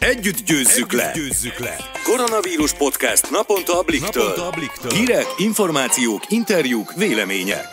Együtt győzzük, Együtt le. győzzük le! Koronavírus podcast naponta a Bliktől. Naponta a Bliktől. Hírek, információk, interjúk, vélemények.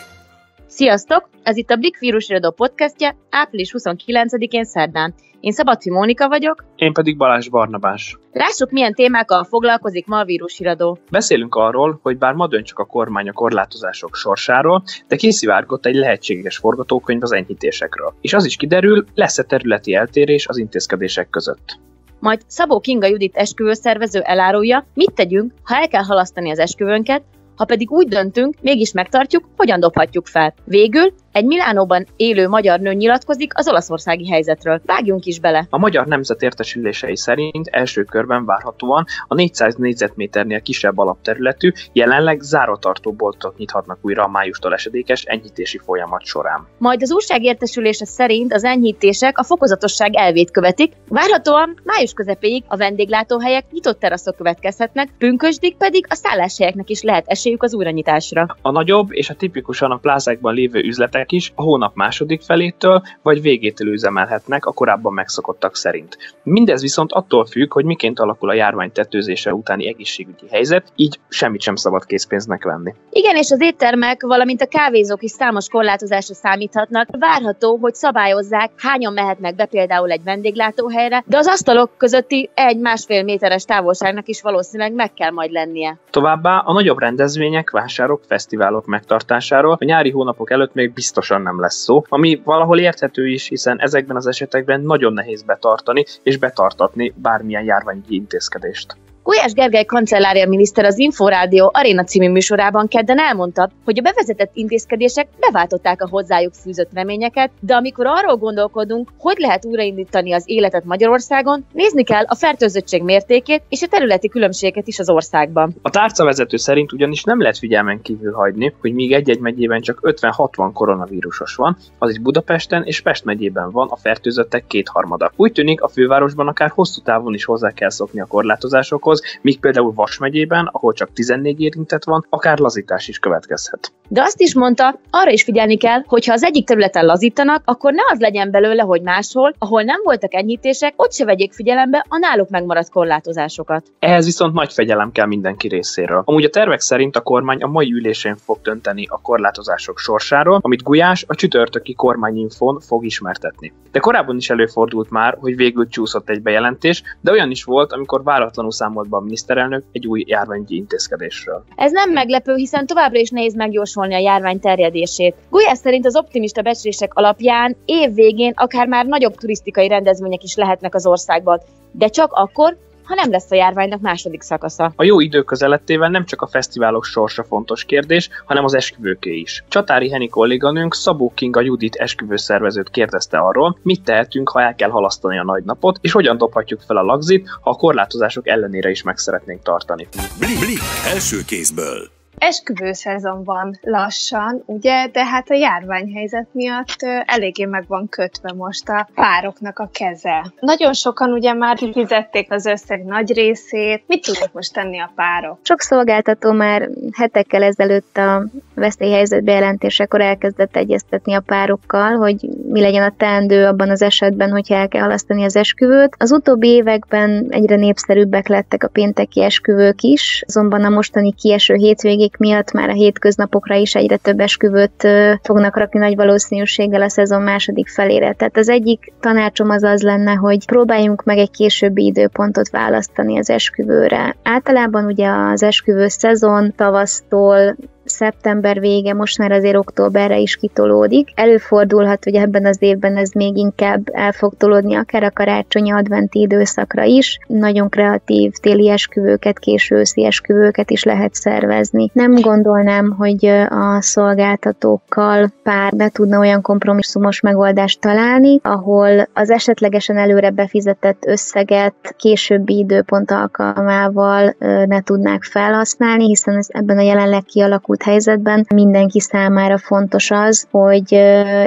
Sziasztok! Ez itt a Blik Vírusradó podcastje április 29-én szerdán. Én Szabadfi Mónika vagyok. Én pedig Balázs Barnabás. Lássuk, milyen témákkal foglalkozik ma a vírusiradó. Beszélünk arról, hogy bár ma dönt csak a kormány a korlátozások sorsáról, de kiszivárgott egy lehetséges forgatókönyv az enyhítésekről. És az is kiderül, lesz-e területi eltérés az intézkedések között. Majd Szabó Kinga Judit esküvőszervező elárulja, mit tegyünk, ha el kell halasztani az esküvőnket, ha pedig úgy döntünk, mégis megtartjuk, hogyan dobhatjuk fel. Végül egy Milánóban élő magyar nő nyilatkozik az olaszországi helyzetről. Vágjunk is bele! A magyar nemzet értesülései szerint első körben várhatóan a 400 négyzetméternél kisebb alapterületű, jelenleg zárótartó boltok nyithatnak újra a májustól esedékes enyhítési folyamat során. Majd az újság értesülése szerint az enyhítések a fokozatosság elvét követik, várhatóan május közepéig a vendéglátóhelyek nyitott teraszok következhetnek, pünkösdig pedig a szálláshelyeknek is lehet esélyük az újranyitásra. A nagyobb és a tipikusan a plázákban lévő üzletek üzletek is a hónap második felétől vagy végétől üzemelhetnek a korábban megszokottak szerint. Mindez viszont attól függ, hogy miként alakul a járvány tetőzése utáni egészségügyi helyzet, így semmit sem szabad készpénznek venni. Igen, és az éttermek, valamint a kávézók is számos korlátozásra számíthatnak. Várható, hogy szabályozzák, hányan mehetnek be például egy vendéglátóhelyre, de az asztalok közötti egy-másfél méteres távolságnak is valószínűleg meg kell majd lennie. Továbbá a nagyobb rendezvények, vásárok, fesztiválok megtartásáról a nyári hónapok előtt még biztos biztosan nem lesz szó, ami valahol érthető is, hiszen ezekben az esetekben nagyon nehéz betartani és betartatni bármilyen járványi intézkedést. Gulyás Gergely kancellária miniszter az Inforádió Arena című műsorában kedden elmondta, hogy a bevezetett intézkedések beváltották a hozzájuk fűzött reményeket, de amikor arról gondolkodunk, hogy lehet újraindítani az életet Magyarországon, nézni kell a fertőzöttség mértékét és a területi különbségeket is az országban. A tárcavezető szerint ugyanis nem lehet figyelmen kívül hagyni, hogy míg egy-egy megyében csak 50-60 koronavírusos van, az itt Budapesten és Pest megyében van a fertőzöttek kétharmada. Úgy tűnik, a fővárosban akár hosszú távon is hozzá kell szokni a korlátozásokhoz, hoz, míg például Vas megyében, ahol csak 14 érintett van, akár lazítás is következhet. De azt is mondta, arra is figyelni kell, hogy ha az egyik területen lazítanak, akkor ne az legyen belőle, hogy máshol, ahol nem voltak enyhítések, ott se vegyék figyelembe a náluk megmaradt korlátozásokat. Ehhez viszont nagy fegyelem kell mindenki részéről. Amúgy a tervek szerint a kormány a mai ülésén fog dönteni a korlátozások sorsáról, amit Gulyás a csütörtöki kormányinfon fog ismertetni. De korábban is előfordult már, hogy végül csúszott egy bejelentés, de olyan is volt, amikor váratlanul számolt számolt be a miniszterelnök egy új járványi intézkedésről. Ez nem meglepő, hiszen továbbra is nehéz megjósolni a járvány terjedését. Gulyás szerint az optimista becslések alapján év végén akár már nagyobb turisztikai rendezvények is lehetnek az országban, de csak akkor, ha nem lesz a járványnak második szakasza. A jó idő közelettével nem csak a fesztiválok sorsa fontos kérdés, hanem az esküvőké is. Csatári Heni kolléganőnk Szabó Kinga Judit esküvőszervezőt kérdezte arról, mit tehetünk, ha el kell halasztani a nagy napot, és hogyan dobhatjuk fel a lagzit, ha a korlátozások ellenére is meg szeretnénk tartani. Blik, blik, első kézből esküvőszezon van lassan, ugye, de hát a járványhelyzet miatt eléggé meg van kötve most a pároknak a keze. Nagyon sokan ugye már fizették az összeg nagy részét. Mit tudnak most tenni a párok? Sok szolgáltató már hetekkel ezelőtt a veszélyhelyzet bejelentésekor elkezdett egyeztetni a párokkal, hogy mi legyen a teendő abban az esetben, hogyha el kell halasztani az esküvőt. Az utóbbi években egyre népszerűbbek lettek a pénteki esküvők is, azonban a mostani kieső hétvégék miatt már a hétköznapokra is egyre több esküvőt fognak rakni nagy valószínűséggel a szezon második felére. Tehát az egyik tanácsom az az lenne, hogy próbáljunk meg egy későbbi időpontot választani az esküvőre. Általában ugye az esküvő szezon tavasztól szeptember vége, most már azért októberre is kitolódik. Előfordulhat, hogy ebben az évben ez még inkább el fog tolódni, akár a karácsonyi adventi időszakra is. Nagyon kreatív téli esküvőket, késő őszi esküvőket is lehet szervezni. Nem gondolnám, hogy a szolgáltatókkal pár be tudna olyan kompromisszumos megoldást találni, ahol az esetlegesen előre befizetett összeget későbbi időpont alkalmával ne tudnák felhasználni, hiszen ez ebben a jelenleg kialakult helyzetben mindenki számára fontos az, hogy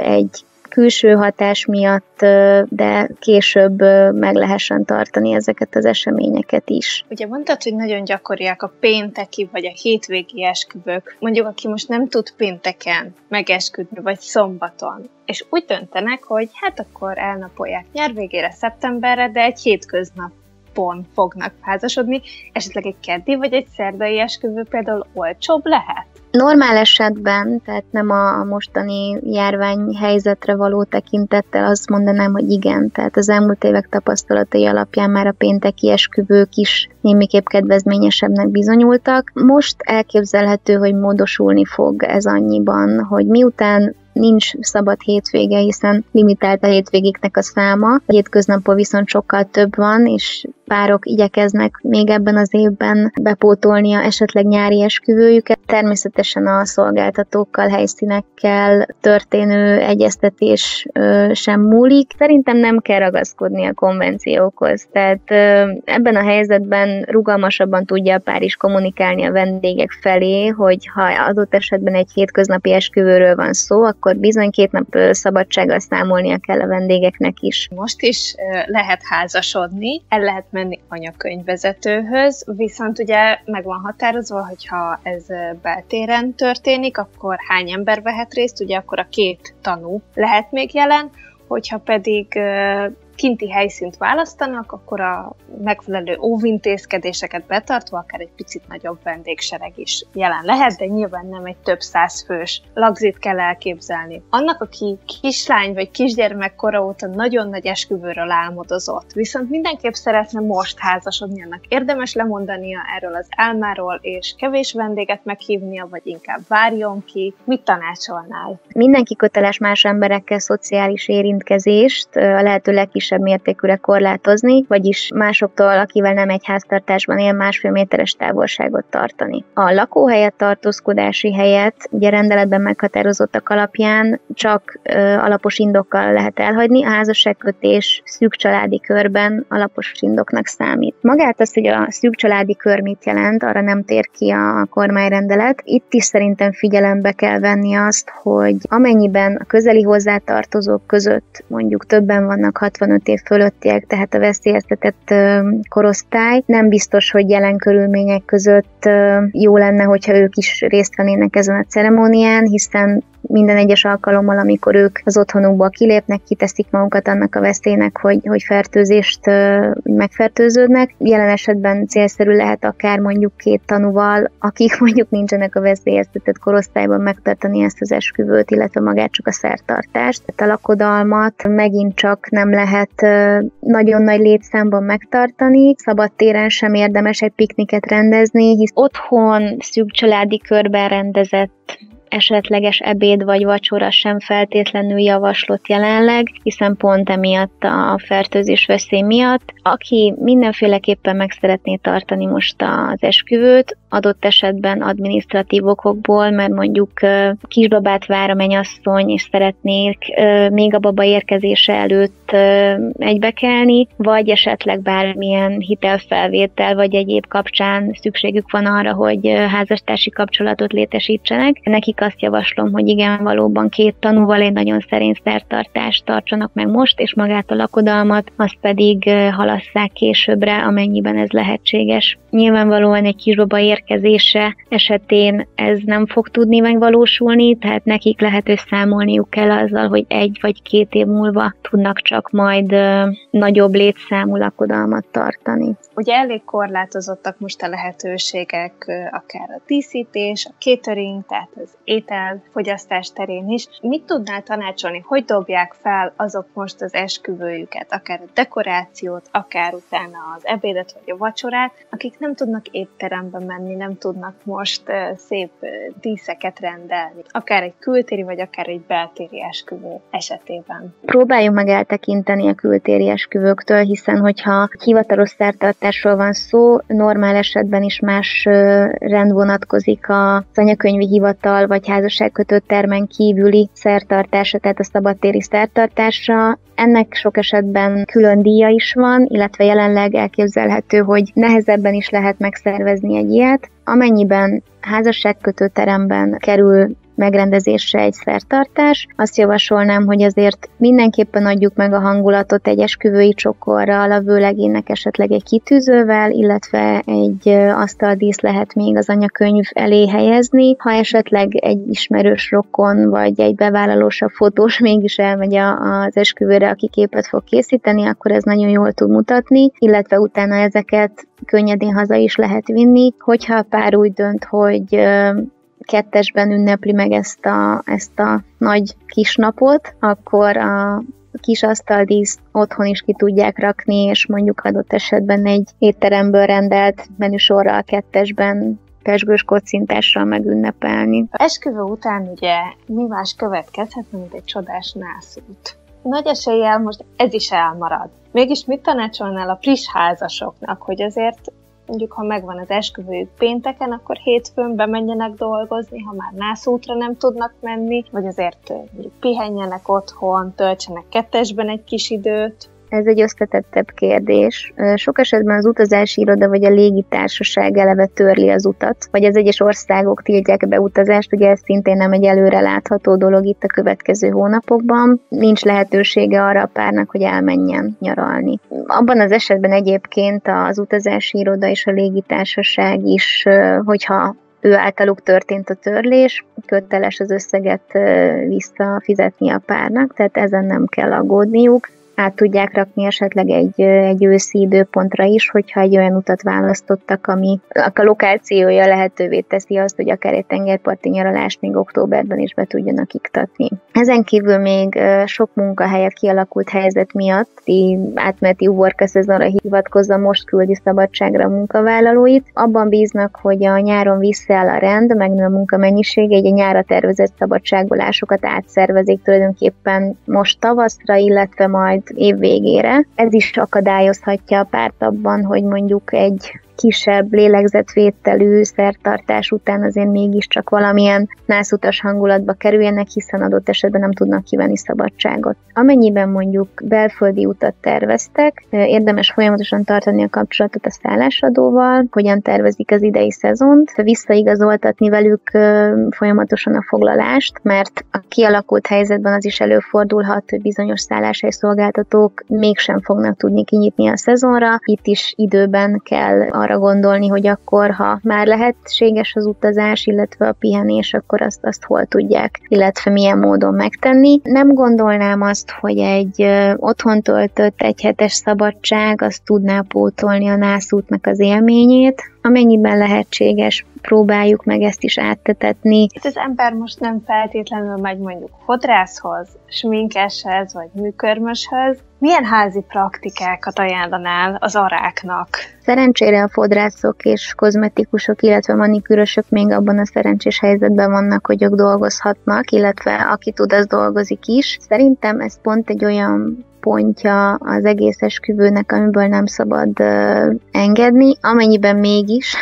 egy külső hatás miatt, de később meg lehessen tartani ezeket az eseményeket is. Ugye mondtad, hogy nagyon gyakoriak a pénteki vagy a hétvégi esküvők. Mondjuk, aki most nem tud pénteken megesküdni, vagy szombaton, és úgy döntenek, hogy hát akkor elnapolják nyár végére, szeptemberre, de egy hétköznap napon fognak házasodni, esetleg egy keddi vagy egy szerdai esküvő például olcsóbb lehet? Normál esetben, tehát nem a mostani járványhelyzetre való tekintettel azt mondanám, hogy igen, tehát az elmúlt évek tapasztalatai alapján már a pénteki esküvők is némiképp kedvezményesebbnek bizonyultak. Most elképzelhető, hogy módosulni fog ez annyiban, hogy miután nincs szabad hétvége, hiszen limitált a hétvégéknek a száma. Hétköznapon viszont sokkal több van, és párok igyekeznek még ebben az évben bepótolnia esetleg nyári esküvőjüket. Természetesen a szolgáltatókkal, helyszínekkel történő egyeztetés sem múlik. Szerintem nem kell ragaszkodni a konvenciókhoz. Tehát ebben a helyzetben rugalmasabban tudja a pár is kommunikálni a vendégek felé, hogy ha adott esetben egy hétköznapi esküvőről van szó, akkor bizony két nap szabadsággal számolnia kell a vendégeknek is. Most is lehet házasodni, el lehet menni anyakönyvvezetőhöz, viszont ugye meg van határozva, hogyha ez beltéren történik, akkor hány ember vehet részt, ugye akkor a két tanú lehet még jelen, hogyha pedig kinti helyszínt választanak, akkor a megfelelő óvintézkedéseket betartva akár egy picit nagyobb vendégsereg is jelen lehet, de nyilván nem egy több száz fős lagzit kell elképzelni. Annak, aki kislány vagy kisgyermek kora óta nagyon nagy esküvőről álmodozott, viszont mindenképp szeretne most házasodni, annak érdemes lemondania erről az álmáról, és kevés vendéget meghívnia, vagy inkább várjon ki. Mit tanácsolnál? Mindenki köteles más emberekkel szociális érintkezést, a lehető legkisebb kisebb mértékűre korlátozni, vagyis másoktól, akivel nem egy háztartásban él, másfél méteres távolságot tartani. A lakóhelyet tartózkodási helyet ugye rendeletben meghatározottak alapján csak ö, alapos indokkal lehet elhagyni, a házasságkötés szűk családi körben alapos indoknak számít. Magát az, hogy a szűk családi kör mit jelent, arra nem tér ki a kormányrendelet. Itt is szerintem figyelembe kell venni azt, hogy amennyiben a közeli hozzátartozók között mondjuk többen vannak 65 65 év fölöttiek, tehát a veszélyeztetett korosztály. Nem biztos, hogy jelen körülmények között jó lenne, hogyha ők is részt vennének ezen a ceremónián, hiszen minden egyes alkalommal, amikor ők az otthonukból kilépnek, kiteszik magukat annak a veszélynek, hogy, hogy fertőzést megfertőződnek. Jelen esetben célszerű lehet akár mondjuk két tanúval, akik mondjuk nincsenek a veszélyeztetett korosztályban megtartani ezt az esküvőt, illetve magát csak a szertartást. Tehát a lakodalmat megint csak nem lehet nagyon nagy létszámban megtartani, szabad téren sem érdemes egy pikniket rendezni, hisz otthon szűk családi körben rendezett esetleges ebéd vagy vacsora sem feltétlenül javaslott jelenleg, hiszen pont emiatt a fertőzés veszély miatt. Aki mindenféleképpen meg szeretné tartani most az esküvőt, adott esetben adminisztratív okokból, mert mondjuk kisbabát vár a menyasszony, és szeretnék még a baba érkezése előtt egybekelni, vagy esetleg bármilyen hitelfelvétel, vagy egyéb kapcsán szükségük van arra, hogy házastársi kapcsolatot létesítsenek. Nekik azt javaslom, hogy igen, valóban két tanúval egy nagyon szerény szertartást tartsanak meg most, és magát a lakodalmat, azt pedig halasszák későbbre, amennyiben ez lehetséges. Nyilvánvalóan egy kisbaba ér érkezése esetén ez nem fog tudni megvalósulni, tehát nekik lehet, számolniuk kell azzal, hogy egy vagy két év múlva tudnak csak majd nagyobb létszámú lakodalmat tartani. Ugye elég korlátozottak most a lehetőségek, akár a díszítés, a catering, tehát az ételfogyasztás terén is. Mit tudnál tanácsolni, hogy dobják fel azok most az esküvőjüket, akár a dekorációt, akár utána az ebédet vagy a vacsorát, akik nem tudnak étterembe menni, nem tudnak most szép díszeket rendelni, akár egy kültéri, vagy akár egy beltéri esküvő esetében. Próbáljunk meg eltekinteni a kültéri esküvőktől, hiszen hogyha hivatalos szertartásról van szó, normál esetben is más rend vonatkozik a anyakönyvi hivatal vagy házasságkötő termen kívüli szertartása, tehát a szabadtéri szertartásra. Ennek sok esetben külön díja is van, illetve jelenleg elképzelhető, hogy nehezebben is lehet megszervezni egy ilyet. Amennyiben házasságkötő teremben kerül megrendezésre egy szertartás. Azt javasolnám, hogy azért mindenképpen adjuk meg a hangulatot egy esküvői csokorra, lavőlegének esetleg egy kitűzővel, illetve egy asztaldísz lehet még az anyakönyv elé helyezni. Ha esetleg egy ismerős rokon vagy egy bevállalósabb fotós mégis elmegy az esküvőre, aki képet fog készíteni, akkor ez nagyon jól tud mutatni, illetve utána ezeket könnyedén haza is lehet vinni, hogyha a pár úgy dönt, hogy kettesben ünnepli meg ezt a, ezt a nagy kisnapot, akkor a kis asztaldíszt otthon is ki tudják rakni, és mondjuk adott esetben egy étteremből rendelt menüsorral kettesben pesgős kocintással megünnepelni. Esküvő után ugye mi más következhet, mint egy csodás nászút. Nagy eséllyel most ez is elmarad. Mégis mit tanácsolnál a friss házasoknak, hogy azért mondjuk ha megvan az esküvőjük pénteken, akkor hétfőn bemenjenek dolgozni, ha már nászútra nem tudnak menni, vagy azért mondjuk pihenjenek otthon, töltsenek kettesben egy kis időt. Ez egy összetettebb kérdés. Sok esetben az utazási iroda vagy a légitársaság eleve törli az utat, vagy az egyes országok tiltják be utazást, ugye ez szintén nem egy előre látható dolog itt a következő hónapokban. Nincs lehetősége arra a párnak, hogy elmenjen nyaralni. Abban az esetben egyébként az utazási iroda és a légitársaság is, hogyha ő általuk történt a törlés, köteles az összeget visszafizetni a párnak, tehát ezen nem kell aggódniuk át tudják rakni esetleg egy, egy őszi időpontra is, hogyha egy olyan utat választottak, ami a lokációja lehetővé teszi azt, hogy akár egy tengerparti nyaralást még októberben is be tudjanak iktatni. Ezen kívül még sok munkahely a kialakult helyzet miatt átmeneti uborka szezonra hivatkozva most küldi szabadságra a munkavállalóit. Abban bíznak, hogy a nyáron visszaáll a rend, megnő a munkamennyisége, egy a nyára tervezett szabadságolásokat átszervezik tulajdonképpen most tavaszra, illetve majd év végére. Ez is akadályozhatja a párt abban, hogy mondjuk egy kisebb lélegzetvételű szertartás után azért mégiscsak valamilyen nászutas hangulatba kerüljenek, hiszen adott esetben nem tudnak kivenni szabadságot. Amennyiben mondjuk belföldi utat terveztek, érdemes folyamatosan tartani a kapcsolatot a szállásadóval, hogyan tervezik az idei szezont, visszaigazoltatni velük folyamatosan a foglalást, mert a kialakult helyzetben az is előfordulhat, hogy bizonyos szálláshely szolgáltatók mégsem fognak tudni kinyitni a szezonra. Itt is időben kell arra gondolni, hogy akkor, ha már lehetséges az utazás, illetve a pihenés, akkor azt, azt hol tudják, illetve milyen módon megtenni. Nem gondolnám azt, hogy egy otthon töltött egy hetes szabadság azt tudná pótolni a nászútnak az élményét, amennyiben lehetséges, próbáljuk meg ezt is áttetetni. Itt az ember most nem feltétlenül megy mondjuk fodrászhoz, sminkeshez vagy műkörmöshöz. Milyen házi praktikákat ajánlanál az aráknak? Szerencsére a fodrászok és kozmetikusok, illetve manikűrösök még abban a szerencsés helyzetben vannak, hogy ők dolgozhatnak, illetve aki tud, az dolgozik is. Szerintem ez pont egy olyan pontja az egész esküvőnek, amiből nem szabad uh, engedni, amennyiben mégis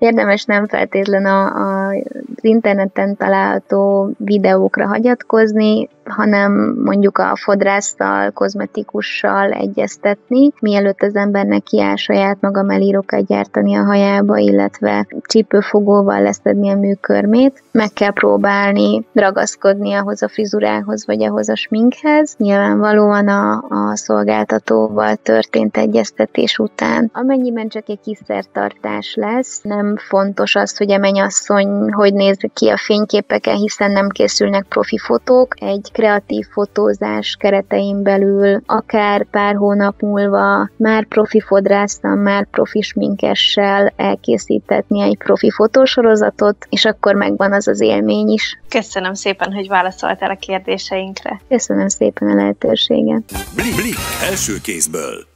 érdemes nem feltétlen az interneten található videókra hagyatkozni, hanem mondjuk a fodrásszal, kozmetikussal egyeztetni, mielőtt az embernek kiáll saját maga melírokat gyártani a hajába, illetve csípőfogóval leszedni a műkörmét. Meg kell próbálni ragaszkodni ahhoz a frizurához, vagy ahhoz a sminkhez. Nyilvánvalóan a, a szolgáltatóval történt egyeztetés után. Amennyiben csak egy kis szertartás lesz, nem fontos az, hogy a mennyasszony hogy néz ki a fényképeken, hiszen nem készülnek profi fotók. Egy kreatív fotózás keretein belül, akár pár hónap múlva már profi fodrásztal, már profi sminkessel elkészítetni egy profi fotósorozatot, és akkor megvan az az élmény is. Köszönöm szépen, hogy válaszoltál a kérdéseinkre. Köszönöm szépen a lehetőséget. Blik, blik, első kézből.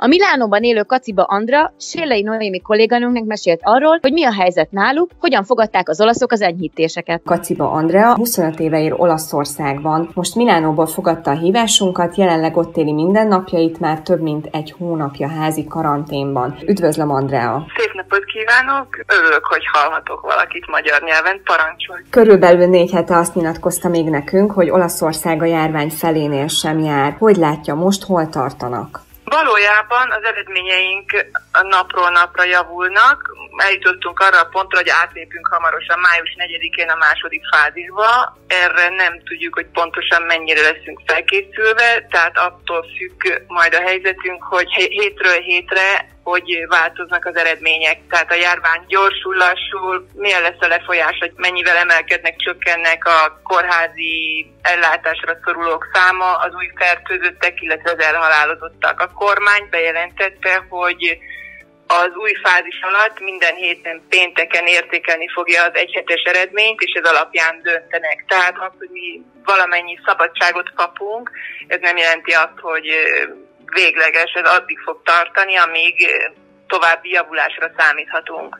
A Milánóban élő Kaciba Andra, Sélei Noémi kolléganőnknek mesélt arról, hogy mi a helyzet náluk, hogyan fogadták az olaszok az enyhítéseket. Kaciba Andrea 25 éve él Olaszországban. Most Milánóból fogadta a hívásunkat, jelenleg ott éli mindennapjait, már több mint egy hónapja házi karanténban. Üdvözlöm, Andrea! Szép napot kívánok! Örülök, hogy hallhatok valakit magyar nyelven, parancsolj! Körülbelül négy hete azt nyilatkozta még nekünk, hogy Olaszország a járvány felénél sem jár. Hogy látja most, hol tartanak? Valójában az eredményeink napról napra javulnak. eljutottunk arra a pontra, hogy átlépünk hamarosan május 4-én a második fázisba. Erre nem tudjuk, hogy pontosan mennyire leszünk felkészülve, tehát attól függ majd a helyzetünk, hogy hétről hétre hogy változnak az eredmények. Tehát a járvány gyorsul, lassul, milyen lesz a lefolyás, hogy mennyivel emelkednek, csökkennek a kórházi ellátásra szorulók száma, az új fertőzöttek, illetve az elhalálozottak. A kormány bejelentette, hogy az új fázis alatt minden héten pénteken értékelni fogja az egyhetes eredményt, és ez alapján döntenek. Tehát az, hogy mi valamennyi szabadságot kapunk, ez nem jelenti azt, hogy végleges, ez addig fog tartani, amíg további javulásra számíthatunk.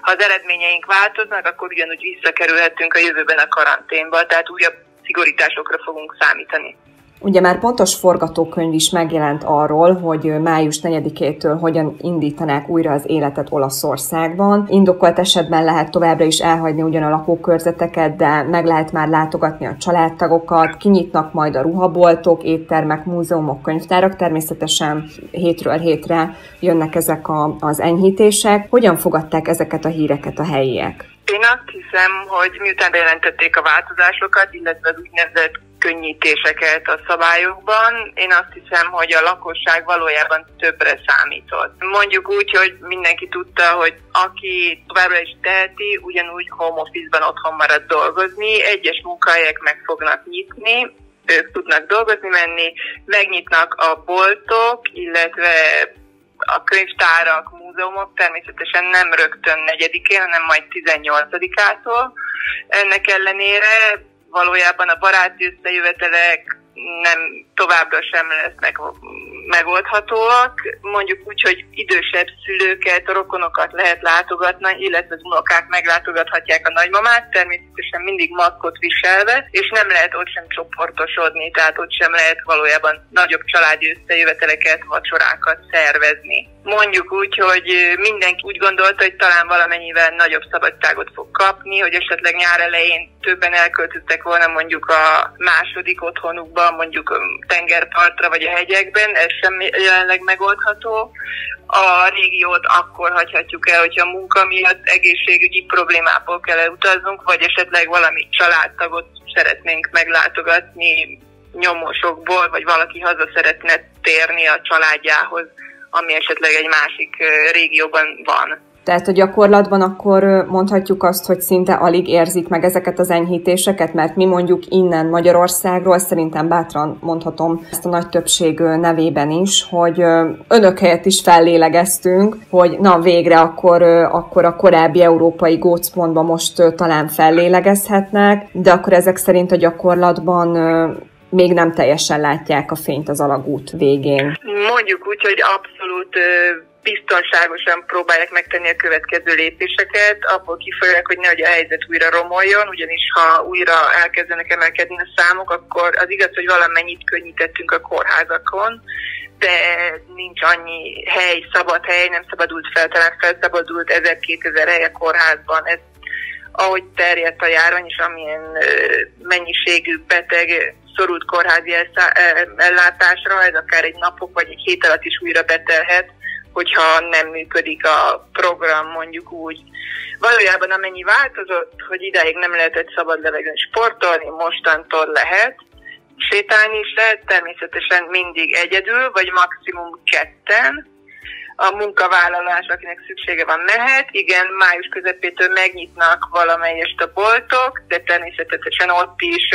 Ha az eredményeink változnak, akkor ugyanúgy visszakerülhetünk a jövőben a karanténba, tehát újabb szigorításokra fogunk számítani. Ugye már pontos forgatókönyv is megjelent arról, hogy május 4-től hogyan indítanák újra az életet Olaszországban. Indokolt esetben lehet továbbra is elhagyni ugyan a lakókörzeteket, de meg lehet már látogatni a családtagokat, kinyitnak majd a ruhaboltok, éttermek, múzeumok, könyvtárak. Természetesen hétről hétre jönnek ezek a, az enyhítések. Hogyan fogadták ezeket a híreket a helyiek? Én azt hiszem, hogy miután bejelentették a változásokat, illetve az úgynevezett könnyítéseket a szabályokban. Én azt hiszem, hogy a lakosság valójában többre számított. Mondjuk úgy, hogy mindenki tudta, hogy aki továbbra is teheti, ugyanúgy home office-ban otthon marad dolgozni, egyes munkahelyek meg fognak nyitni, ők tudnak dolgozni menni, megnyitnak a boltok, illetve a könyvtárak, múzeumok természetesen nem rögtön negyedikén, hanem majd 18-ától. Ennek ellenére valójában a baráti összejövetelek nem továbbra sem lesznek megoldhatóak. Mondjuk úgy, hogy idősebb szülőket, rokonokat lehet látogatni, illetve az unokák meglátogathatják a nagymamát, természetesen mindig maszkot viselve, és nem lehet ott sem csoportosodni, tehát ott sem lehet valójában nagyobb családi összejöveteleket, vacsorákat szervezni. Mondjuk úgy, hogy mindenki úgy gondolta, hogy talán valamennyivel nagyobb szabadságot fog kapni, hogy esetleg nyár elején többen elköltöztek volna mondjuk a második otthonukba, mondjuk tengerpartra vagy a hegyekben, ez sem jelenleg megoldható. A régiót akkor hagyhatjuk el, hogyha munka miatt egészségügyi problémából kell elutaznunk, vagy esetleg valami családtagot szeretnénk meglátogatni nyomosokból, vagy valaki haza szeretne térni a családjához, ami esetleg egy másik régióban van. Tehát a gyakorlatban akkor mondhatjuk azt, hogy szinte alig érzik meg ezeket az enyhítéseket, mert mi mondjuk innen Magyarországról, szerintem bátran mondhatom ezt a nagy többség nevében is, hogy önök helyett is fellélegeztünk, hogy na végre akkor, akkor a korábbi európai gócpontban most talán fellélegezhetnek, de akkor ezek szerint a gyakorlatban még nem teljesen látják a fényt az alagút végén. Mondjuk úgy, hogy abszolút biztonságosan próbálják megtenni a következő lépéseket, abból kifolyólag, hogy nehogy a helyzet újra romoljon, ugyanis ha újra elkezdenek emelkedni a számok, akkor az igaz, hogy valamennyit könnyítettünk a kórházakon, de nincs annyi hely, szabad hely, nem szabadult fel, talán felszabadult 1000-2000 hely a kórházban. Ez ahogy terjedt a járvány, és amilyen mennyiségű beteg szorult kórházi ellátásra, ez akár egy napok vagy egy hét alatt is újra betelhet, hogyha nem működik a program, mondjuk úgy. Valójában amennyi változott, hogy idáig nem lehetett szabad levegőn sportolni, mostantól lehet, sétálni is lehet, természetesen mindig egyedül, vagy maximum ketten. A munkavállalás, akinek szüksége van, mehet. Igen, május közepétől megnyitnak valamelyest a boltok, de természetesen ott is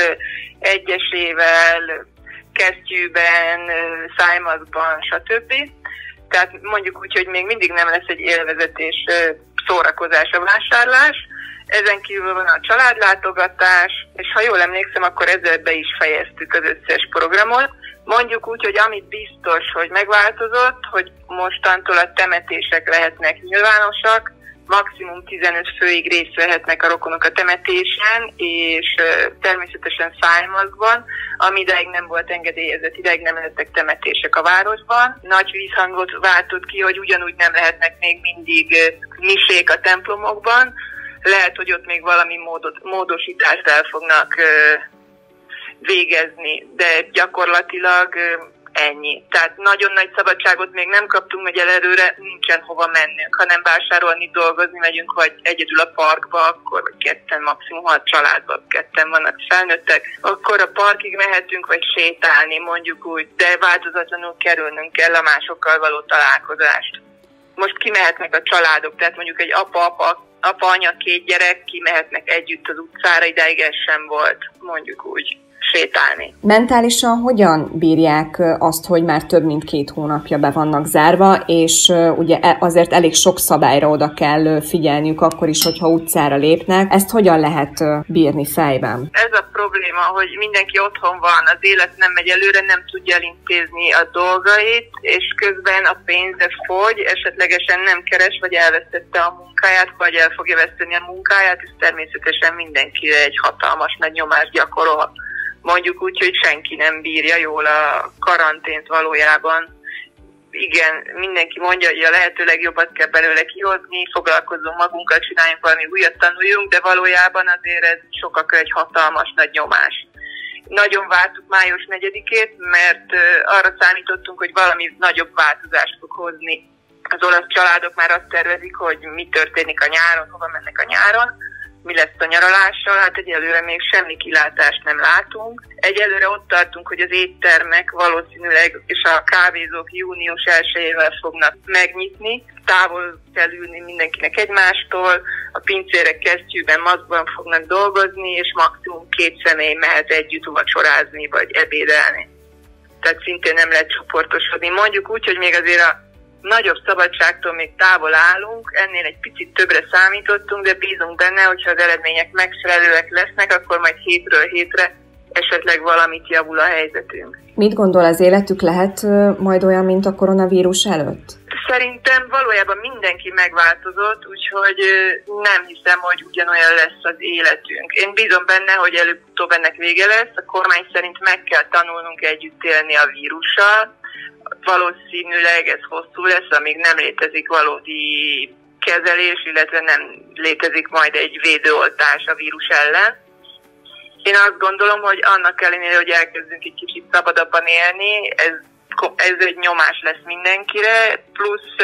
egyesével, kesztyűben, szájmazban, stb. Tehát mondjuk úgy, hogy még mindig nem lesz egy élvezetés szórakozás a vásárlás. Ezen kívül van a családlátogatás, és ha jól emlékszem, akkor ezzel be is fejeztük az összes programot. Mondjuk úgy, hogy amit biztos, hogy megváltozott, hogy mostantól a temetések lehetnek nyilvánosak, maximum 15 főig részt vehetnek a rokonok a temetésen, és természetesen szájmazban, ami ideig nem volt engedélyezett, ideig nem lehettek temetések a városban. Nagy vízhangot váltott ki, hogy ugyanúgy nem lehetnek még mindig misék a templomokban, lehet, hogy ott még valami módot, módosítást el fognak végezni, de gyakorlatilag ennyi. Tehát nagyon nagy szabadságot még nem kaptunk, hogy előre nincsen hova mennünk, hanem vásárolni, dolgozni megyünk, vagy egyedül a parkba, akkor vagy ketten, maximum ha a családban ketten vannak felnőttek, akkor a parkig mehetünk, vagy sétálni, mondjuk úgy, de változatlanul kerülnünk kell a másokkal való találkozást. Most kimehetnek a családok, tehát mondjuk egy apa-apa apa, anya, két gyerek kimehetnek együtt az utcára, ideig ez sem volt, mondjuk úgy sétálni. Mentálisan hogyan bírják azt, hogy már több mint két hónapja be vannak zárva, és ugye e, azért elég sok szabályra oda kell figyelniük akkor is, hogyha utcára lépnek. Ezt hogyan lehet bírni fejben? Ez a probléma, hogy mindenki otthon van, az élet nem megy előre, nem tudja elintézni a dolgait, és közben a pénze fogy, esetlegesen nem keres, vagy elvesztette a munkáját, vagy el fogja veszteni a munkáját, és természetesen mindenkire egy hatalmas nagy nyomást gyakorol mondjuk úgy, hogy senki nem bírja jól a karantént valójában. Igen, mindenki mondja, hogy a lehető legjobbat kell belőle kihozni, foglalkozunk magunkkal, csináljunk valami újat, tanuljunk, de valójában azért ez sokakra egy hatalmas nagy nyomás. Nagyon vártuk május 4-ét, mert arra számítottunk, hogy valami nagyobb változást fog hozni. Az olasz családok már azt tervezik, hogy mi történik a nyáron, hova mennek a nyáron mi lesz a nyaralással, hát egyelőre még semmi kilátást nem látunk. Egyelőre ott tartunk, hogy az éttermek valószínűleg és a kávézók június 1 fognak megnyitni. Távol kell ülni mindenkinek egymástól, a pincérek kesztyűben, maszkban fognak dolgozni, és maximum két személy mehet együtt vacsorázni vagy ebédelni. Tehát szintén nem lehet csoportosodni. Mondjuk úgy, hogy még azért a nagyobb szabadságtól még távol állunk, ennél egy picit többre számítottunk, de bízunk benne, hogyha az eredmények megfelelőek lesznek, akkor majd hétről hétre esetleg valamit javul a helyzetünk. Mit gondol, az életük lehet majd olyan, mint a koronavírus előtt? Szerintem valójában mindenki megváltozott, úgyhogy nem hiszem, hogy ugyanolyan lesz az életünk. Én bízom benne, hogy előbb-utóbb ennek vége lesz. A kormány szerint meg kell tanulnunk együtt élni a vírussal, valószínűleg ez hosszú lesz, amíg nem létezik valódi kezelés, illetve nem létezik majd egy védőoltás a vírus ellen. Én azt gondolom, hogy annak ellenére, hogy elkezdünk egy kicsit szabadabban élni, ez, ez egy nyomás lesz mindenkire, plusz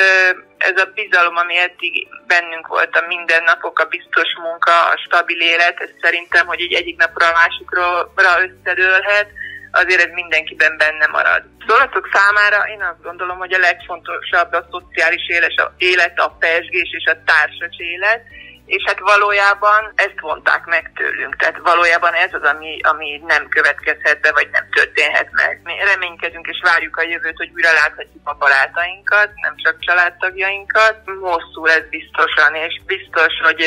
ez a bizalom, ami eddig bennünk volt a mindennapok, a biztos munka, a stabil élet, ez szerintem, hogy egy egyik napra a másikra összedőlhet, azért ez mindenkiben benne marad. Az olaszok számára én azt gondolom, hogy a legfontosabb a szociális élet, a pesgés és a társas élet, és hát valójában ezt vonták meg tőlünk. Tehát valójában ez az, ami, ami nem következhet be, vagy nem történhet meg. Mi reménykedünk és várjuk a jövőt, hogy újra láthatjuk a barátainkat, nem csak családtagjainkat. Hosszú lesz biztosan, és biztos, hogy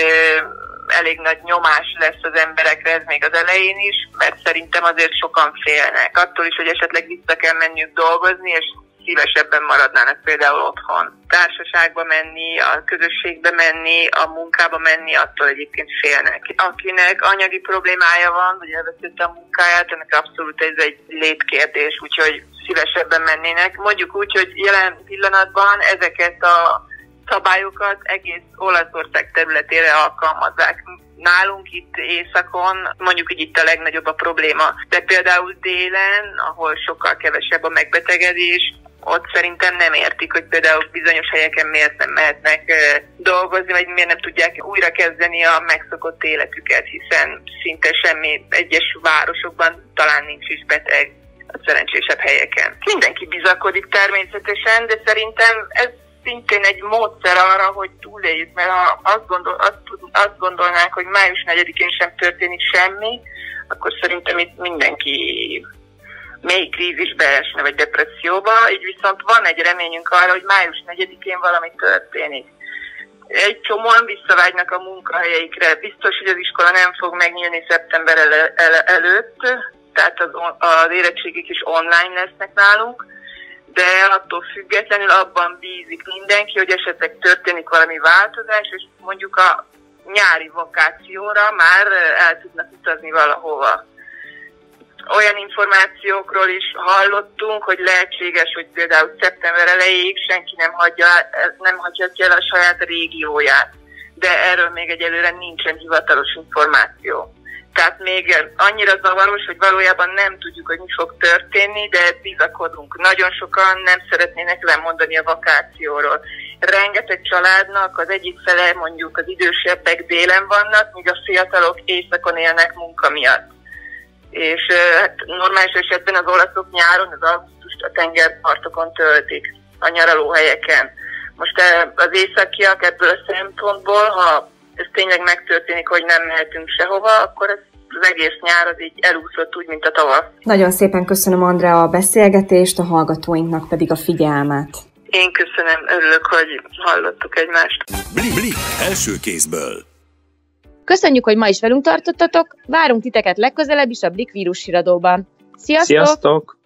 elég nagy nyomás lesz az emberekre, ez még az elején is, mert szerintem azért sokan félnek. Attól is, hogy esetleg vissza kell menniük dolgozni, és szívesebben maradnának például otthon. Társaságba menni, a közösségbe menni, a munkába menni, attól egyébként félnek. Akinek anyagi problémája van, vagy elvesztette a munkáját, ennek abszolút ez egy létkérdés, úgyhogy szívesebben mennének. Mondjuk úgy, hogy jelen pillanatban ezeket a szabályokat egész Olaszország területére alkalmazzák. Nálunk itt északon mondjuk hogy itt a legnagyobb a probléma, de például délen, ahol sokkal kevesebb a megbetegedés, ott szerintem nem értik, hogy például bizonyos helyeken miért nem mehetnek dolgozni, vagy miért nem tudják újra kezdeni a megszokott életüket, hiszen szinte semmi egyes városokban talán nincs is beteg a szerencsésebb helyeken. Mindenki bizakodik természetesen, de szerintem ez szintén egy módszer arra, hogy túléljük, mert ha azt, gondol, azt, azt gondolnák, hogy május 4-én sem történik semmi, akkor szerintem itt mindenki mély krízisbe esne, vagy depresszióba, így viszont van egy reményünk arra, hogy május 4-én valami történik. Egy csomóan visszavágynak a munkahelyeikre. Biztos, hogy az iskola nem fog megnyílni szeptember el- el- előtt, tehát az, az érettségik is online lesznek nálunk, de attól függetlenül abban bízik mindenki, hogy esetleg történik valami változás, és mondjuk a nyári vakációra már el tudnak utazni valahova. Olyan információkról is hallottunk, hogy lehetséges, hogy például szeptember elejéig senki nem hagyja, nem hagyhatja el a saját régióját. De erről még egyelőre nincsen hivatalos információ. Tehát még annyira zavaros, hogy valójában nem tudjuk, hogy mi fog történni, de bizakodunk. Nagyon sokan nem szeretnének lemondani a vakációról. Rengeteg családnak az egyik fele mondjuk az idősebbek délen vannak, míg a fiatalok éjszakon élnek munka miatt. És hát normális esetben az olaszok nyáron az augusztust a tengerpartokon töltik, a nyaralóhelyeken. Most az északiak ebből a szempontból, ha ez tényleg megtörténik, hogy nem mehetünk sehova, akkor ez az egész nyár az így elúszott úgy, mint a tavasz. Nagyon szépen köszönöm Andrea a beszélgetést, a hallgatóinknak pedig a figyelmet. Én köszönöm, örülök, hogy hallottuk egymást. Blik, blik, első kézből. Köszönjük, hogy ma is velünk tartottatok, várunk titeket legközelebb is a Blik vírus híradóban. Sziasztok! Sziasztok!